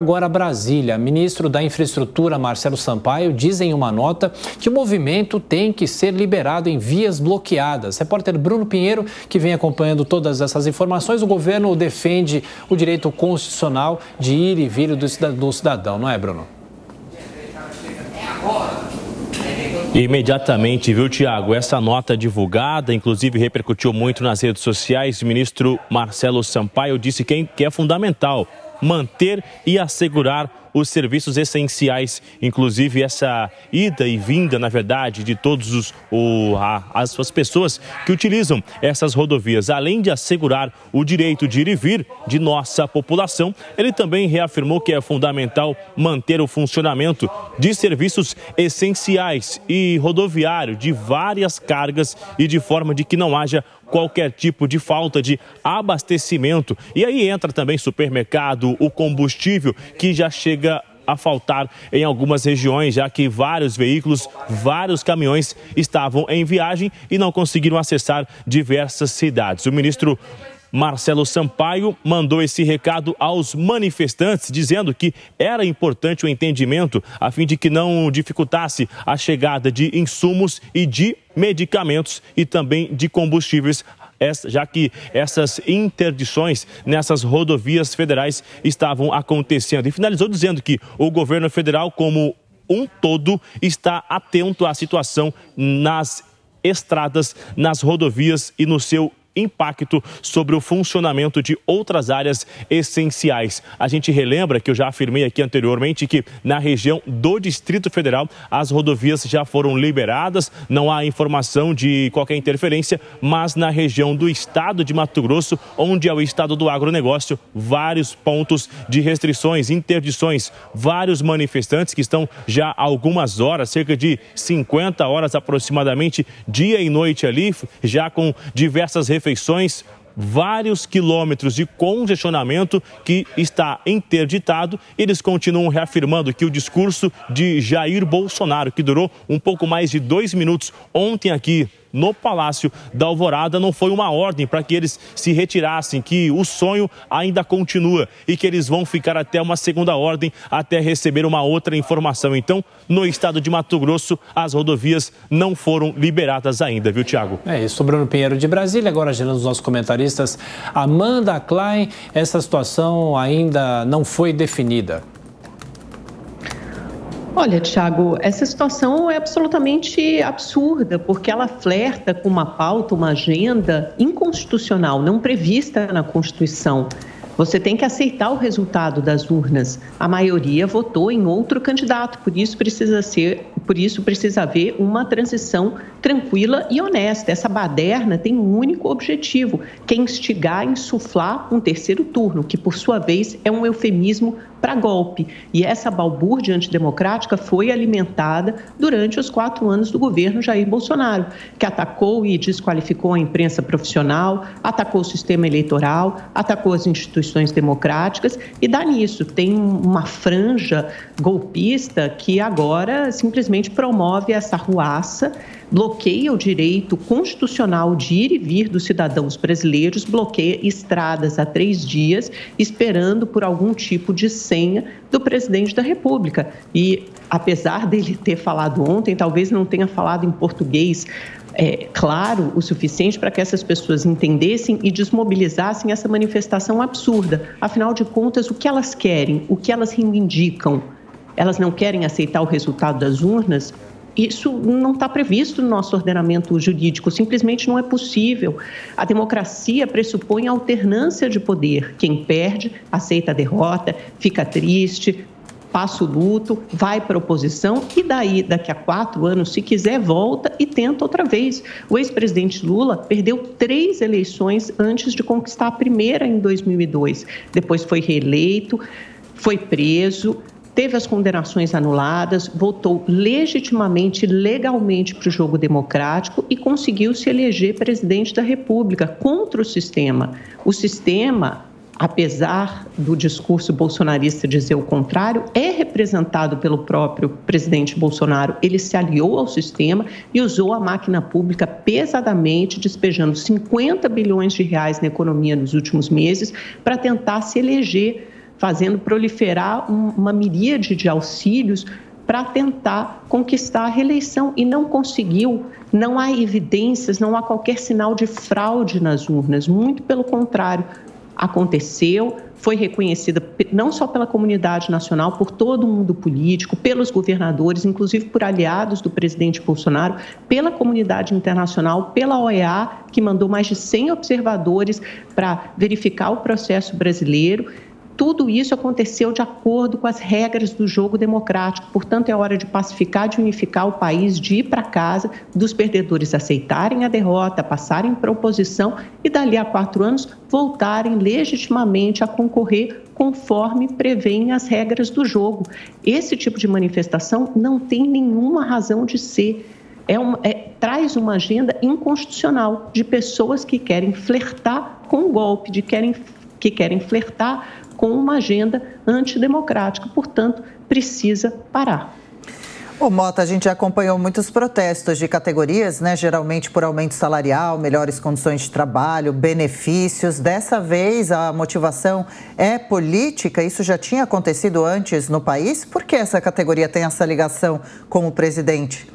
Agora Brasília. Ministro da Infraestrutura Marcelo Sampaio diz em uma nota que o movimento tem que ser liberado em vias bloqueadas. Repórter Bruno Pinheiro, que vem acompanhando todas essas informações, o governo defende o direito constitucional de ir e vir do cidadão, não é, Bruno? Imediatamente, viu, Tiago? Essa nota divulgada, inclusive repercutiu muito nas redes sociais. O ministro Marcelo Sampaio disse que é fundamental manter e assegurar os serviços essenciais, inclusive essa ida e vinda, na verdade, de todos os o, a, as suas pessoas que utilizam essas rodovias, além de assegurar o direito de ir e vir de nossa população, ele também reafirmou que é fundamental manter o funcionamento de serviços essenciais e rodoviário de várias cargas e de forma de que não haja qualquer tipo de falta de abastecimento. E aí entra também supermercado, o combustível que já chega a faltar em algumas regiões, já que vários veículos, vários caminhões estavam em viagem e não conseguiram acessar diversas cidades. O ministro Marcelo Sampaio mandou esse recado aos manifestantes, dizendo que era importante o entendimento a fim de que não dificultasse a chegada de insumos e de medicamentos e também de combustíveis já que essas interdições nessas rodovias federais estavam acontecendo. E finalizou dizendo que o governo federal, como um todo, está atento à situação nas estradas, nas rodovias e no seu impacto sobre o funcionamento de outras áreas essenciais. A gente relembra que eu já afirmei aqui anteriormente que na região do Distrito Federal as rodovias já foram liberadas, não há informação de qualquer interferência, mas na região do estado de Mato Grosso, onde é o estado do agronegócio, vários pontos de restrições, interdições, vários manifestantes que estão já há algumas horas, cerca de 50 horas aproximadamente, dia e noite ali, já com diversas referências refeições, vários quilômetros de congestionamento que está interditado. Eles continuam reafirmando que o discurso de Jair Bolsonaro, que durou um pouco mais de dois minutos ontem aqui no Palácio da Alvorada não foi uma ordem para que eles se retirassem, que o sonho ainda continua e que eles vão ficar até uma segunda ordem até receber uma outra informação. Então, no estado de Mato Grosso, as rodovias não foram liberadas ainda, viu, Tiago? É isso, Bruno Pinheiro de Brasília. Agora, gerando os nossos comentaristas, Amanda Klein, essa situação ainda não foi definida. Olha, Tiago, essa situação é absolutamente absurda, porque ela flerta com uma pauta, uma agenda inconstitucional, não prevista na Constituição. Você tem que aceitar o resultado das urnas. A maioria votou em outro candidato, por isso precisa ser, por isso precisa haver uma transição tranquila e honesta. Essa baderna tem um único objetivo, que é instigar, insuflar um terceiro turno, que por sua vez é um eufemismo para golpe. E essa balbúrdia antidemocrática foi alimentada durante os quatro anos do governo Jair Bolsonaro, que atacou e desqualificou a imprensa profissional, atacou o sistema eleitoral, atacou as instituições democráticas e dá nisso. Tem uma franja golpista que agora simplesmente promove essa ruaça bloqueia o direito constitucional de ir e vir dos cidadãos brasileiros, bloqueia estradas há três dias, esperando por algum tipo de senha do presidente da República. E, apesar dele ter falado ontem, talvez não tenha falado em português é, claro o suficiente para que essas pessoas entendessem e desmobilizassem essa manifestação absurda. Afinal de contas, o que elas querem, o que elas reivindicam? Elas não querem aceitar o resultado das urnas? Isso não está previsto no nosso ordenamento jurídico, simplesmente não é possível. A democracia pressupõe alternância de poder. Quem perde, aceita a derrota, fica triste, passa o luto, vai para a oposição e daí, daqui a quatro anos, se quiser, volta e tenta outra vez. O ex-presidente Lula perdeu três eleições antes de conquistar a primeira em 2002. Depois foi reeleito, foi preso, teve as condenações anuladas, votou legitimamente, legalmente para o jogo democrático e conseguiu se eleger presidente da República contra o sistema. O sistema, apesar do discurso bolsonarista dizer o contrário, é representado pelo próprio presidente Bolsonaro. Ele se aliou ao sistema e usou a máquina pública pesadamente, despejando 50 bilhões de reais na economia nos últimos meses para tentar se eleger fazendo proliferar uma miríade de auxílios para tentar conquistar a reeleição e não conseguiu. Não há evidências, não há qualquer sinal de fraude nas urnas, muito pelo contrário. Aconteceu, foi reconhecida não só pela comunidade nacional, por todo o mundo político, pelos governadores, inclusive por aliados do presidente Bolsonaro, pela comunidade internacional, pela OEA, que mandou mais de 100 observadores para verificar o processo brasileiro tudo isso aconteceu de acordo com as regras do jogo democrático. Portanto, é hora de pacificar, de unificar o país, de ir para casa, dos perdedores aceitarem a derrota, passarem para oposição e, dali a quatro anos, voltarem legitimamente a concorrer conforme prevêem as regras do jogo. Esse tipo de manifestação não tem nenhuma razão de ser. É uma, é, traz uma agenda inconstitucional de pessoas que querem flertar com o golpe, de querem, que querem flertar com uma agenda antidemocrática, portanto, precisa parar. O Mota, a gente acompanhou muitos protestos de categorias, né? Geralmente por aumento salarial, melhores condições de trabalho, benefícios. Dessa vez a motivação é política. Isso já tinha acontecido antes no país. Por que essa categoria tem essa ligação com o presidente?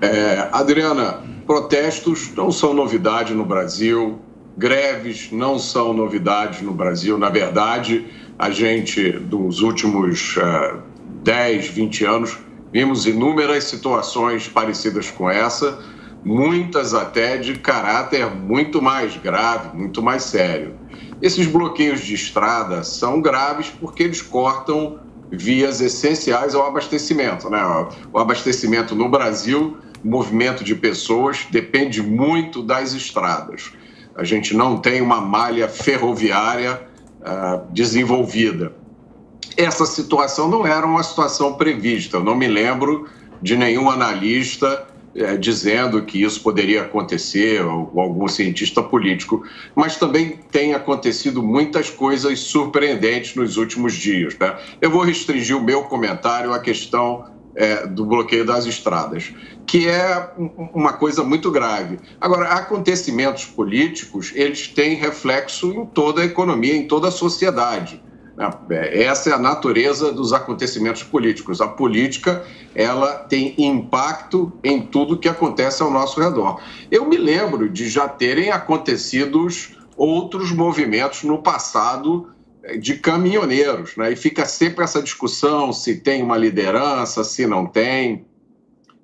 É, Adriana, protestos não são novidade no Brasil. Greves não são novidades no Brasil. Na verdade, a gente, dos últimos uh, 10, 20 anos, vimos inúmeras situações parecidas com essa, muitas até de caráter muito mais grave, muito mais sério. Esses bloqueios de estrada são graves porque eles cortam vias essenciais ao abastecimento. Né? O abastecimento no Brasil, movimento de pessoas, depende muito das estradas a gente não tem uma malha ferroviária uh, desenvolvida. Essa situação não era uma situação prevista. Eu não me lembro de nenhum analista uh, dizendo que isso poderia acontecer, ou, ou algum cientista político, mas também tem acontecido muitas coisas surpreendentes nos últimos dias. Né? Eu vou restringir o meu comentário à questão é, do bloqueio das estradas, que é uma coisa muito grave. Agora, acontecimentos políticos, eles têm reflexo em toda a economia, em toda a sociedade. Né? É, essa é a natureza dos acontecimentos políticos. A política, ela tem impacto em tudo que acontece ao nosso redor. Eu me lembro de já terem acontecido outros movimentos no passado de caminhoneiros, né? E fica sempre essa discussão se tem uma liderança, se não tem.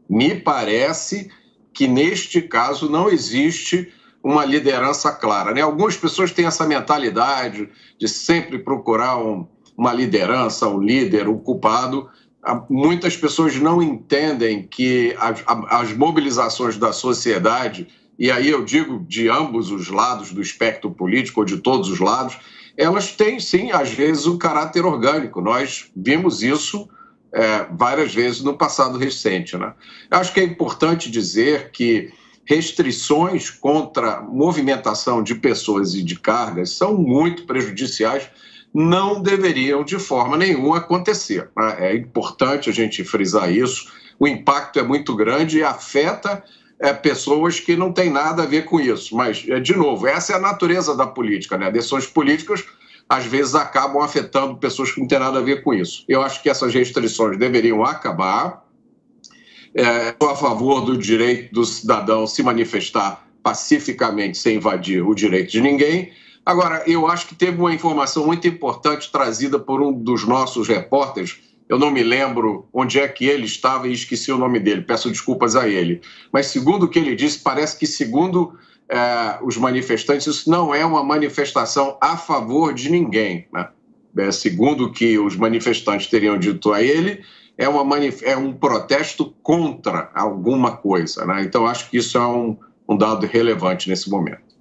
Me parece que neste caso não existe uma liderança clara, né? Algumas pessoas têm essa mentalidade de sempre procurar um, uma liderança, um líder, um culpado. Ah, muitas pessoas não entendem que as, as mobilizações da sociedade, e aí eu digo de ambos os lados do espectro político, ou de todos os lados, elas têm sim, às vezes, um caráter orgânico. Nós vimos isso é, várias vezes no passado recente. Né? Acho que é importante dizer que restrições contra movimentação de pessoas e de cargas são muito prejudiciais, não deveriam de forma nenhuma acontecer. Né? É importante a gente frisar isso. O impacto é muito grande e afeta é, pessoas que não têm nada a ver com isso. Mas, é, de novo, essa é a natureza da política, né? Decisões políticas às vezes acabam afetando pessoas que não têm nada a ver com isso. Eu acho que essas restrições deveriam acabar. É, a favor do direito do cidadão se manifestar pacificamente sem invadir o direito de ninguém. Agora, eu acho que teve uma informação muito importante trazida por um dos nossos repórteres, eu não me lembro onde é que ele estava e esqueci o nome dele, peço desculpas a ele. Mas, segundo o que ele disse, parece que, segundo é, os manifestantes, isso não é uma manifestação a favor de ninguém. Né? É, segundo o que os manifestantes teriam dito a ele, é, uma é um protesto contra alguma coisa. Né? Então, acho que isso é um, um dado relevante nesse momento.